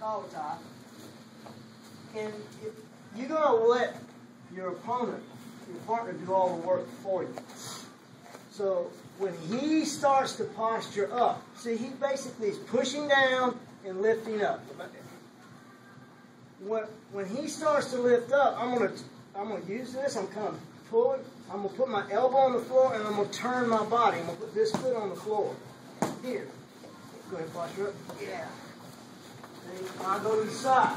collar tie. And if you're going to let your opponent, your partner, do all the work for you. So when he starts to posture up, see, he basically is pushing down and lifting up. When, when he starts to lift up, I'm going to I'm to use this. I'm kind of pulling. I'm going to put my elbow on the floor and I'm going to turn my body. I'm going to put this foot on the floor. Here. Go ahead, posture up. Yeah. I go to the side.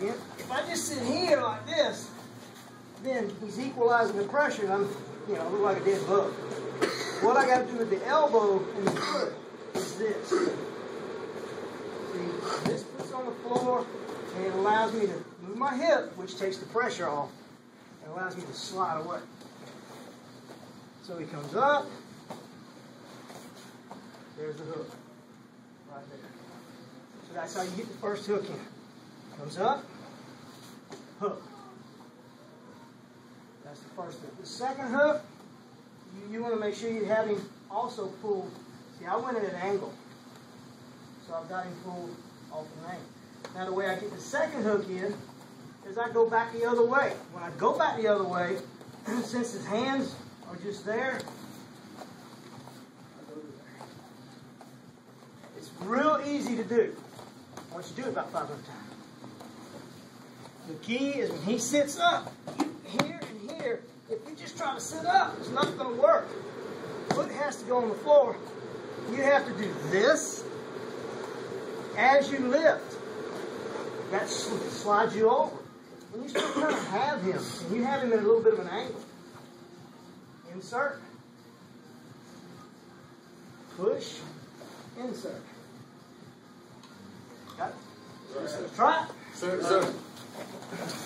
If I just sit here like this, then he's equalizing the pressure and I'm, you know, look like a dead bug. What I got to do with the elbow and the foot is this. See, this puts on the floor and it allows me to move my hip, which takes the pressure off. It allows me to slide away. So he comes up. There's the hook. Right there. So that's how you get the first hook in. Comes up, hook. That's the first hook. The second hook, you, you want to make sure you have him also pulled. See, I went at an angle. So I've got him pulled off an angle. Now the way I get the second hook in is I go back the other way. When I go back the other way, since his hands are just there, It's easy to do. Once you do it about 500 times. The key is when he sits up, here and here, if you just try to sit up, it's not going to work. Foot has to go on the floor. You have to do this as you lift. That slides you over. When you still kind of have him, and you have him at a little bit of an angle, insert, push, insert. Okay? Try it. Sir, sir.